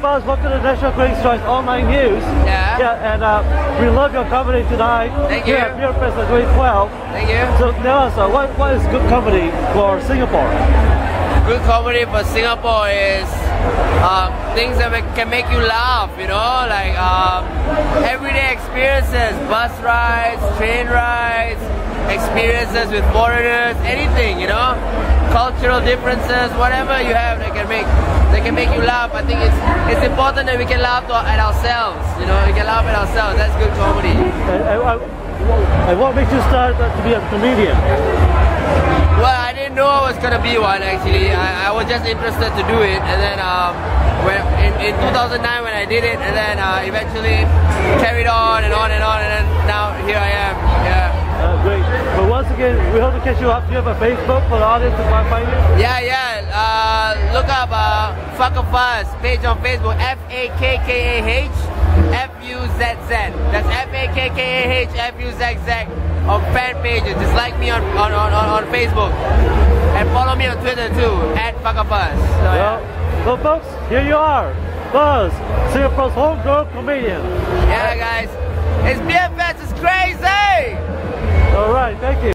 Buzz. Welcome to National Critics Choice Online News. Yeah. Yeah, and uh, we love your company tonight. Thank here you. At Beerfest 2012. Thank you. So tell us, uh, what, what is good company for Singapore? Good comedy for Singapore is um, things that make- can make you laugh, you know, like um, everyday experiences, bus rides, train rides, experiences with foreigners, anything, you know, cultural differences, whatever you have that can make that can make you laugh. I think it's it's important that we can laugh at ourselves, you know, we can laugh at ourselves. That's good comedy. And, what makes you start to be a comedian? Well, I didn't know I was gonna be one actually. I, I was just interested to do it, and then um, when in, in 2009 when I did it, and then uh, eventually carried on and on and on, and then now here I am. Yeah, Uh, great. But once again, we hope to catch you up. Do you have a Facebook for the audience to find you? yeah, yeah. Look up Fakkah Fuzz page on Facebook. F A K K A H F U Z Z. That's F A K K A H F U Z Z on fan pages. Just like me on on, on, on Facebook, and follow me on Twitter too at Fakkah Fuzz. So, yeah. Well, well, folks, here you are. Fuzz, Singapore's homegrown comedian. Yeah, guys. It's BFS is crazy! All right, thank you.